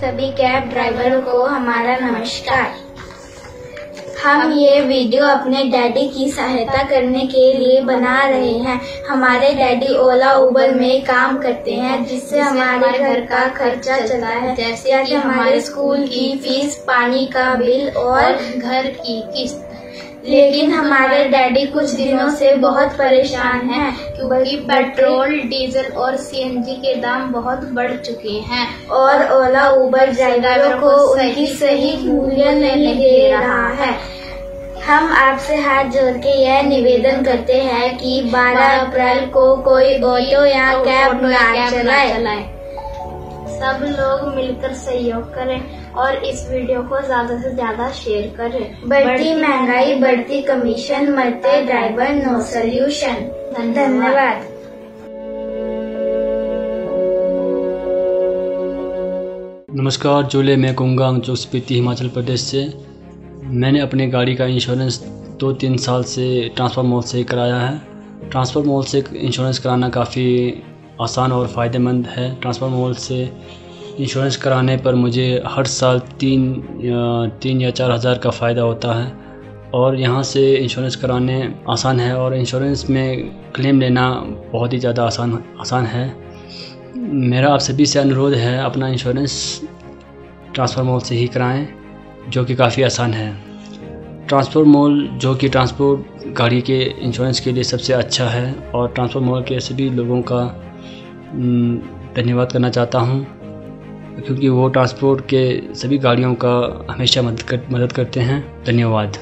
सभी cab driver को हमारा नमस्कार। हम ये वीडियो अपने डैडी की सहायता करने के लिए बना रहे हैं। हमारे डैडी ओला उबर में काम करते हैं जिससे हमारे घर का खर्चा चला है जैसे कि हमारे स्कूल की फ़ीस पानी का बिल और घर की किस्त। लेकिन हमारे डैडी कुछ दिनों से बहुत परेशान हैं क्योंकि पेट्रोल डीजल और सीएनजी के दाम बहुत बढ़ चुके हैं। और ओला उबर ड्राइवरों को उनकी सही मूल्य नहीं दे रहा है। हम आपसे हाथ जोड़ के यह निवेदन करते हैं कि 12 अप्रैल को कोई ऑटो या कैब ना चलाए। सब लोग मिलकर सहयोग करें और इस वीडियो को ज़्यादा से ज़्यादा शेयर करें। बढ़ती महँगाई, बढ़ती कमीशन मरते ड्राइवर नो सोल्यूशन धन्यवाद। नमस्कार, जोले, मैं कुंगांग, जो स्पीति हिमाचल प्रदेश से। मैंने अपनी गाड़ी का इंश्योरेंस दो तीन साल से ट्रांसफ़र मॉल से कराया है। ट्रांसफ़र मॉल से इंश्योरेंस कराना काफ़ी आसान और फ़ायदेमंद है। ट्रांसफ़र मॉल से इंश्योरेंस कराने पर मुझे हर साल तीन तीन या चार हज़ार का फ़ायदा होता है। और यहाँ से इंश्योरेंस कराने आसान है और इंश्योरेंस में क्लेम लेना बहुत ही ज़्यादा आसान आसान है। मेरा आप सभी से अनुरोध है अपना इंश्योरेंस ट्रांसफ़र मॉल से ही कराएँ, जो कि काफ़ी आसान है। ट्रांसपोर्ट मॉल जो कि ट्रांसपोर्ट गाड़ी के इंश्योरेंस के लिए सबसे अच्छा है और ट्रांसपोर्ट मॉल के सभी लोगों का धन्यवाद करना चाहता हूँ, क्योंकि वो ट्रांसपोर्ट के सभी गाड़ियों का हमेशा मदद कर, मदद करते हैं। धन्यवाद।